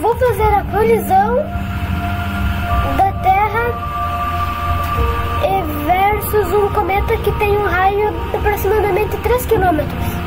vou fazer a colisão da Terra versus um cometa que tem um raio de aproximadamente 3 quilômetros.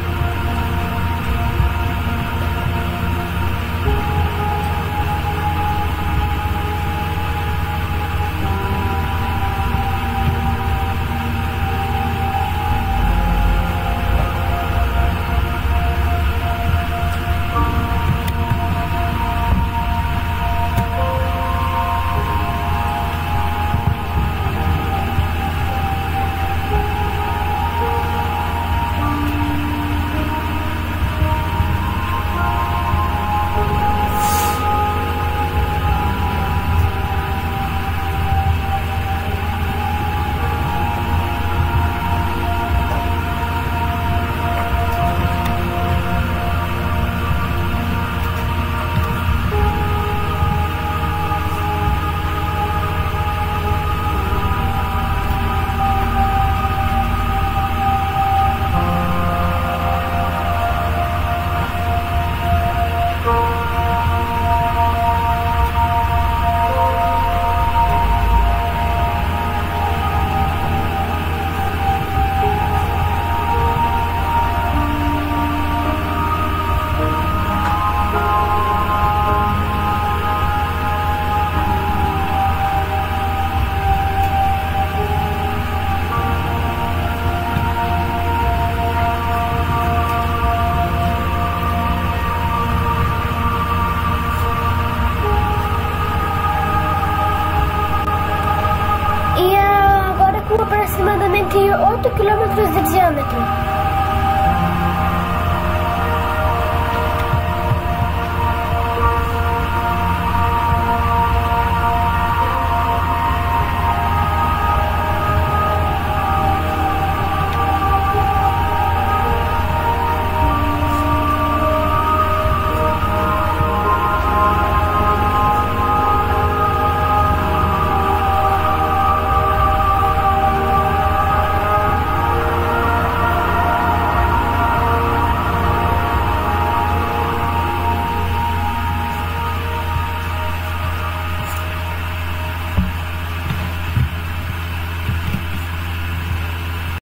Aproximadamente 8 km de diâmetro.